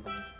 Bowl.